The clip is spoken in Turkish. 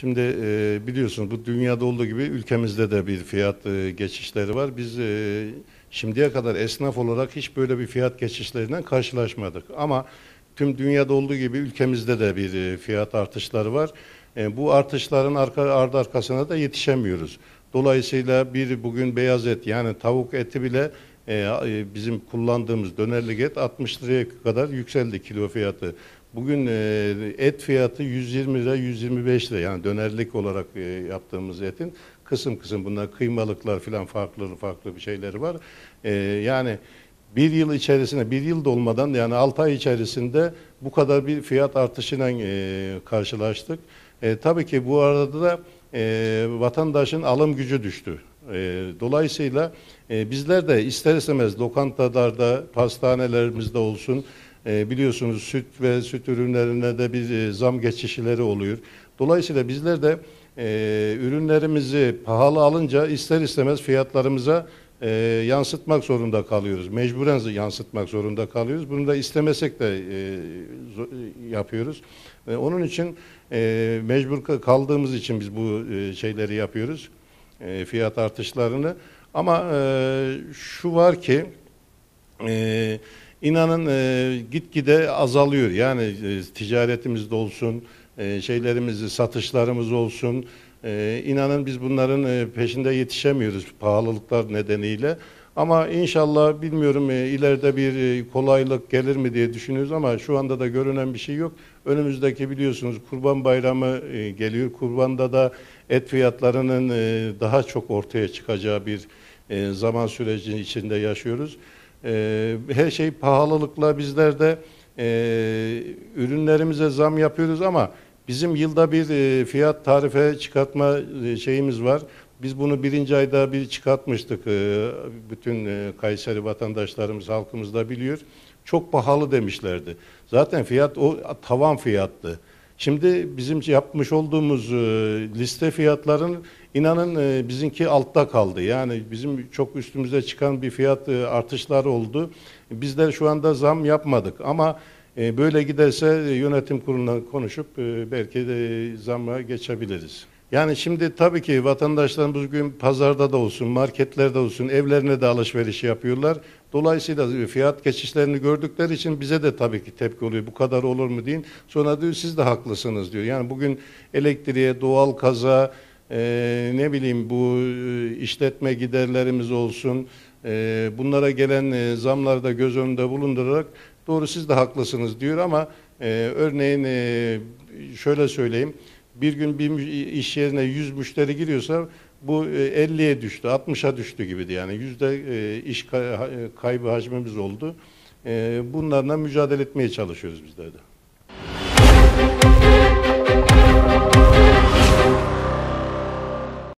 Şimdi e, biliyorsunuz bu dünyada olduğu gibi ülkemizde de bir fiyat e, geçişleri var. Biz e, şimdiye kadar esnaf olarak hiç böyle bir fiyat geçişlerinden karşılaşmadık. Ama tüm dünyada olduğu gibi ülkemizde de bir e, fiyat artışları var. E, bu artışların arka, ardı arkasına da yetişemiyoruz. Dolayısıyla bir bugün beyaz et yani tavuk eti bile e, e, bizim kullandığımız dönerlik et 60 liraya kadar yükseldi kilo fiyatı. Bugün e, et fiyatı 120 lira 125 lira yani dönerlik olarak e, yaptığımız etin kısım kısım bunlar kıymalıklar falan farklı farklı bir şeyleri var. E, yani bir yıl içerisinde bir yıl dolmadan yani 6 ay içerisinde bu kadar bir fiyat artışıyla e, karşılaştık. E, tabii ki bu arada da e, vatandaşın alım gücü düştü. E, dolayısıyla e, bizler de ister istemez lokantalarda, pastanelerimizde olsun e, biliyorsunuz süt ve süt ürünlerine de bir e, zam geçişleri oluyor. Dolayısıyla bizler de e, ürünlerimizi pahalı alınca ister istemez fiyatlarımıza e, yansıtmak zorunda kalıyoruz. Mecburen yansıtmak zorunda kalıyoruz. Bunu da istemesek de e, yapıyoruz. E, onun için e, mecbur ka- kaldığımız için biz bu e, şeyleri yapıyoruz. E, fiyat artışlarını. Ama e, şu var ki e, inanın e, gitgide azalıyor. Yani e, ticaretimizde olsun, e, şeylerimiz, satışlarımız olsun. E, inanın biz bunların e, peşinde yetişemiyoruz pahalılıklar nedeniyle. Ama inşallah bilmiyorum e, ileride bir e, kolaylık gelir mi diye düşünüyoruz ama şu anda da görünen bir şey yok. Önümüzdeki biliyorsunuz Kurban Bayramı e, geliyor. Kurbanda da et fiyatlarının e, daha çok ortaya çıkacağı bir e, zaman süreci içinde yaşıyoruz. E, her şey pahalılıkla bizler de ürünlerimize zam yapıyoruz ama bizim yılda bir fiyat tarife çıkartma şeyimiz var. Biz bunu birinci ayda bir çıkartmıştık. Bütün Kayseri vatandaşlarımız, halkımız da biliyor. Çok pahalı demişlerdi. Zaten fiyat o tavan fiyattı. Şimdi bizim yapmış olduğumuz e, liste fiyatların inanın e, bizimki altta kaldı. Yani bizim çok üstümüze çıkan bir fiyat e, artışları oldu. Bizler şu anda zam yapmadık ama e, böyle giderse yönetim kuruluna konuşup belki de zamma geçebiliriz. Yani şimdi tabii ki vatandaşlarımız bugün pazarda da olsun, marketlerde olsun, evlerine de alışveriş yapıyorlar. Dolayısıyla fiyat geçişlerini gördükleri için bize de tabii ki tepki oluyor. Bu kadar olur mu deyin. Sonra diyor siz de haklısınız diyor. Yani bugün elektriğe, doğal kaza, e, ne bileyim bu e, işletme giderlerimiz olsun, e, bunlara gelen e, zamları da göz önünde bulundurarak doğru siz de haklısınız diyor ama e, örneğin e, şöyle söyleyeyim bir gün bir iş yerine 100 müşteri giriyorsa bu e, 50'ye düştü, 60'a düştü gibiydi. Yani yüzde e, iş e, kaybı hacmimiz oldu. Bunlarla mücadele etmeye çalışıyoruz bizler de.